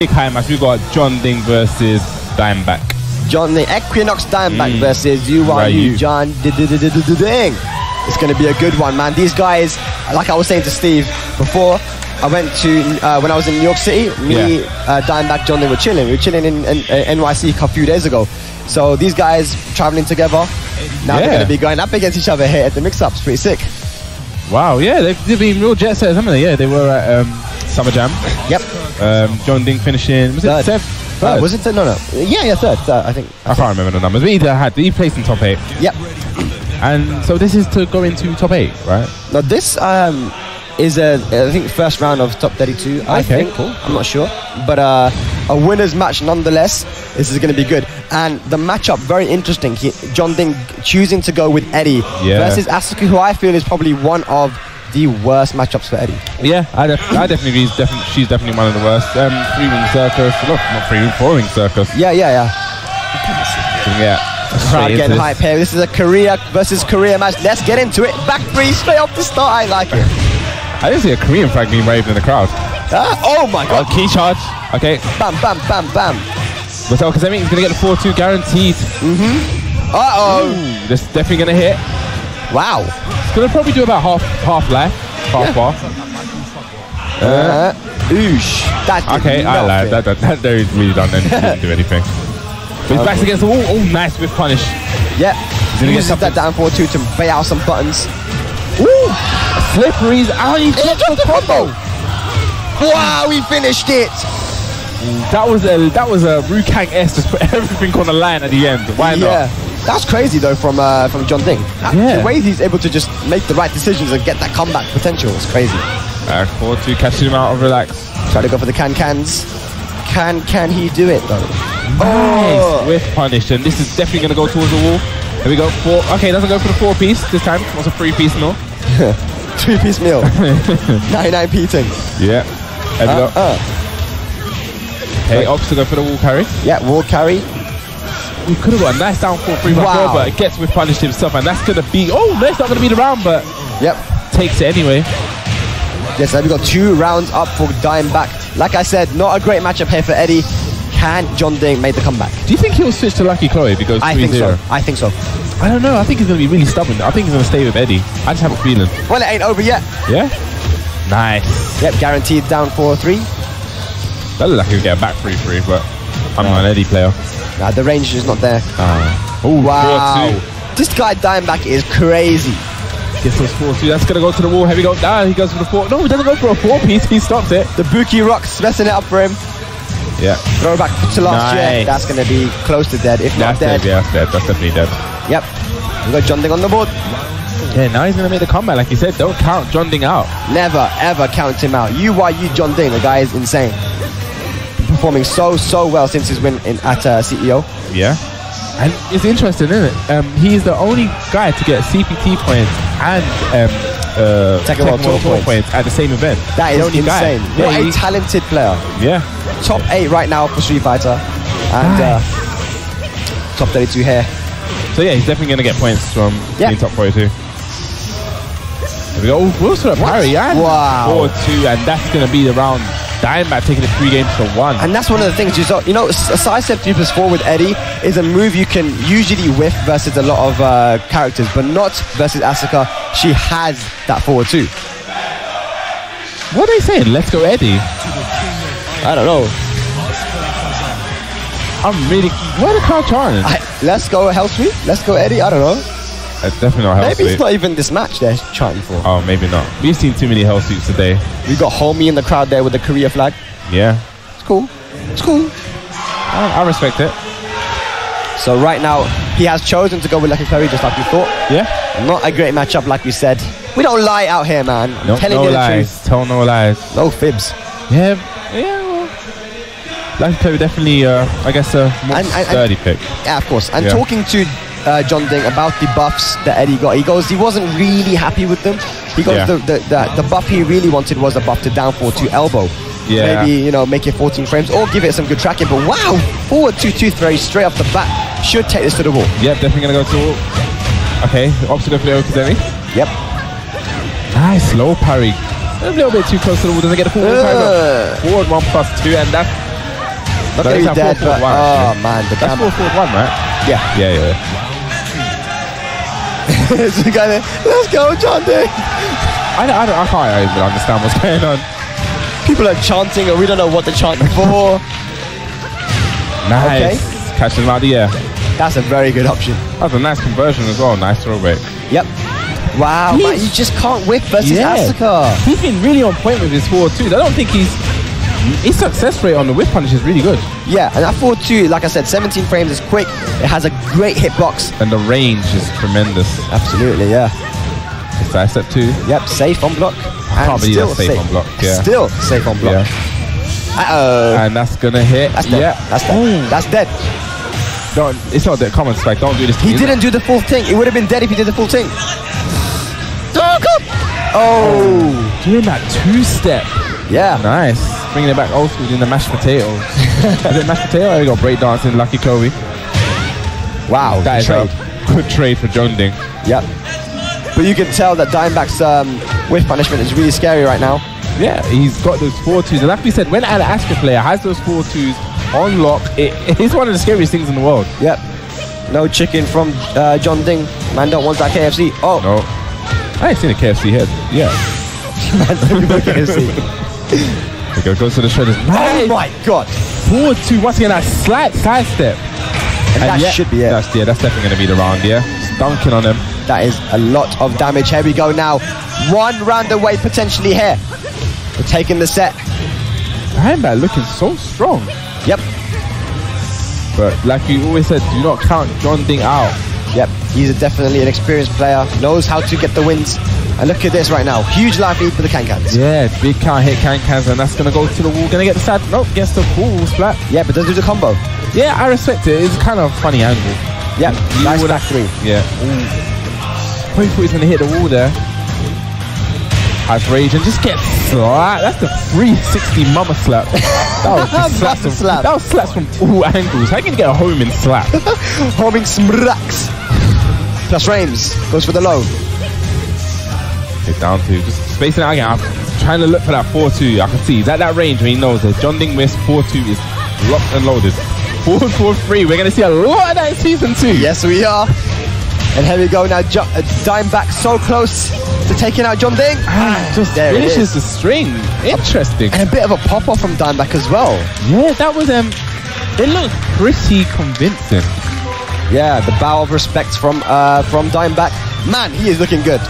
big high match. We got JeonDDing versus Dimeback. John the Equinox Diamondback Mm. versus you are you, John D- D- D- D- D- Ding. It's going to be a good one, man. These guys, like I was saying to Steve before, I went to uh, when I was in New York City. Me, uh, Diamondback, John, they were chilling. We were chilling in, in, uh, NYC a few days ago. So these guys traveling together. Now they're going to be going up against each other here at the mix-ups. Pretty sick. Wow, yeah, they've, they've been real jet setters, haven't they? Yeah, they were at um, Summer Jam. Yep. Um, JeonDDing finishing. Was it Third. Uh, was it? Th- no, no. Yeah, yeah, third. third I think. I can't remember the numbers. But either had he placed in top eight, Yep. and so this is to go into top eight, right? Now this um, is a I think first round of top 32. I Okay, think. cool. I'm not sure, but uh, a winners match nonetheless. This is going to be good, and the matchup very interesting. He, JeonDDing choosing to go with Eddie Yeah. versus Asuka, who I feel is probably one of the worst matchups for Eddie. Yeah, I, def- I definitely, definitely, she's definitely one of the worst. Um, three ring circus, Look, not three ring, four ring circus. Yeah, yeah, yeah. Yeah, Crowd getting this. hype here. This is a Korea versus Korea match. Let's get into it. Back three straight off the start. I like it. I didn't see a Korean flag being waved in the crowd. Ah, oh my Oh, god! key charge. Okay, Bam, bam, bam, bam. because I mean he's gonna get the four two guaranteed. Uh oh! Ooh, this is definitely gonna hit. Wow. It's gonna probably do about half half life, half bar. Uh, oosh. That Okay, I lied. That that, that there is really done anything, didn't do anything. But his back's against the wall. Oh, nice with punish. Yeah. gonna get Uses something. that down forward two to bait out some buttons. Woo! Slippery's out. He dropped the combo. Wow, he finished it. That was a that was a Rukang S. Just put everything on the line at the end. Why yeah. not? That's crazy though from uh, from JeonDDing. That- Yeah. The way he's able to just make the right decisions and get that comeback potential is crazy. Uh, four two catching him out of relax. Try to go for the can cans. Can can he do it though? Nice Oh. with punish, and this is definitely gonna go towards the wall. Here we go. Four. Okay, doesn't go for the four piece this time. Wants a three piece no? Three piece meal. 99p thing. Yeah. There we Uh, go. uh. Okay, opts to go for the wall carry. Yeah, wall carry. We could have got a nice down four three Wow. wow. but it gets with punish himself, and that's gonna be. Oh, that's not gonna be the round, but Yep. takes it anyway. Yes, we've got two rounds up for Dimeback. Like I said, not a great matchup here for Eddie. Can JeonDDing make the comeback? Do you think he'll switch to Lucky Chloe if he goes I think so. I think so. I don't know. I think he's gonna be really stubborn. I think he's gonna stay with Eddie. I just have a feeling. Well, it ain't over yet. Yeah. Nice. Yep, guaranteed down 4-3. That looked like he a back 3 3, but I'm not an Eddie player. Nah, the range is not there. Oh, Wow. This guy Dimeback is crazy. 2. Gets those 4 2. That's gonna go to the wall. Heavy go. Ah, he goes for the 4. No, he doesn't go for a 4 piece. He stops it. The Buki Rocks messing it up for him. Yeah. Throwback to last year. Nice. That's going to be close to dead, if not dead. dead. Yeah, that's dead. That's definitely dead. Yep. We got JeonDDing on the board. Yeah, now he's gonna make the comeback. Like you said, don't count John Ding out. Never, ever count him out. You are you, JeonDDing. The guy is insane. Performing so, so well since his win in, at uh, CEO. Yeah. And it's interesting, isn't it? Um, he's the only guy to get CPT points and um, uh, Tekken World Tour points. points at the same event. That is only insane. Guy. What Yeah, a he- talented player. yeah. Top 8 right now for Street Fighter. And uh, top 32 here. So yeah, he's definitely gonna get points from Yeah. being top 42. Here we go. Oh, Wilson at parry, and Wow. 4-2, and that's gonna be the round. Diamond taking it three games to one. And that's one of the things you saw. You know, a side step 3 plus 4 with Eddie is a move you can usually whiff versus a lot of uh, characters, but not versus Asuka. She has that forward too. what are they saying? Let's go, Eddie. I don't know. I'm really. What are the crowd chanting? I, let's go Hell Sweet. Let's go Eddie. I don't know. That's definitely not Maybe it's not even this match they're chanting for. Oh, maybe not. We've seen too many hell suits today. We got Homie in the crowd there with the Korea flag. Yeah. It's cool. It's cool. I, I respect it. So right now he has chosen to go with Lucky Chloe just like we thought. Yeah. Not a great matchup like we said. We don't lie out here, man. I'm No, telling no you the lies. truth. Tell no lies. No fibs. Yeah. Yeah. Well, Lucky Chloe definitely, uh, I guess, a more And- and- and- sturdy pick. Yeah, of course. And Yeah. talking to uh, JeonDDing about the buffs that Eddie got, he goes, he wasn't really happy with them. He goes, Yeah. the, the, the, the buff he really wanted was a buff to down forward to elbow. Yeah. Maybe, you know, make it 14 frames or give it some good tracking. But wow, forward 2 2 3 straight off the bat. Should take this to the wall. Yep, definitely gonna go to. wall. Okay, opposite of Leo Kazemi. Yep. Nice, low parry. A little bit too close to the wall. Doesn't get a forward parry. Uh. but Forward one plus two, and that's Not That be our dead, but one, oh man, the That's damn. four four one, right? Yeah. Yeah, yeah. There's a guy there. Let's go, John Day. I don't, I don't, I can't even understand what's going on. People are chanting, and we don't know what they're chanting for. Nice. Catching him out of the air. That's a very good option. That's a nice conversion as well. Nice throwback. Yep. Wow, He's- man, you just can't whip versus Yeah. Asuka. He's been really on point with his forward twos. I don't think he's his success rate on the whip punish is really good, Yeah, and that 4-2, like I said, 17 frames is quick. It has a great hitbox. and the range is tremendous. Absolutely, yeah. It's side step two. Yep, safe on block. I can't believe that's safe on block, yeah. Still safe on block. Yeah, Uh-oh. and that's gonna hit. That's dead. Yeah, That's dead. That's dead. Don't, it's not that common spike. Don't do this. To He didn't do the full thing. It would have been dead if he did the full thing. Oh, come. Oh. doing that two step. Yeah. Nice. Bringing it back old school in the mashed potatoes. is it mashed potato? There we go. Breakdancing, Lucky Chloe. Wow. That is trade. a good trade for JeonDDing. Yep. But you can tell that Diamondback's um, whiff punishment is really scary right now. Yeah, he's got those four twos. And like we said, when an Asuka player has those four twos on lock, it, it's one of the scariest things in the world. Yep. No chicken from uh, JeonDDing. Man don't want that KFC. Oh, No. I ain't seen a KFC head. Yeah. man, KFC. It goes- goes to the shoulders. oh my god. Four two. Once again, that slight side step. And that yeah, should be it. That's, yeah, that's definitely going to be the round, yeah. Just dunking on him. That is a lot of damage. Here we go now. One round away potentially here. We're taking the set. Diamondback looking so strong. Yep. But like you always said, do not count JeonDDing out. Yep. He's definitely an experienced player. Knows how to get the wins. And look at this right now. Huge life lead for the Kankans. Yeah, big count hit Cancans, and that's gonna go to the wall. Gonna get the side. Nope, gets the full splat. Yeah, but does do the combo. Yeah, I respect it. It's kind of a funny angle. Yeah, You Nice would back three. Yeah. Probably thought he's gonna hit the wall there. Has rage and just gets slapped. That's the 360 mama slap. That was just slaps from, slap. That was slaps from all angles. How can you get a home in slap? Homing smracks. Plus frames. Goes for the low. It's down to just spacing out again. I'm trying to look for that 4-2. I can see he's at that range when he knows that JeonDDing missed 4-2 is locked and loaded. 4-4-3. We're gonna see a lot of that in season two. Yes, we are. And here we go now. Jo- uh, Dimeback so close to taking out JeonDDing. Ah, just There finishes is. the string. Interesting. And a bit of a pop off from Dimeback as well. Yeah, that was um. It looked pretty convincing. Yeah, the bow of respect from uh, from Dimeback. Man, he is looking good.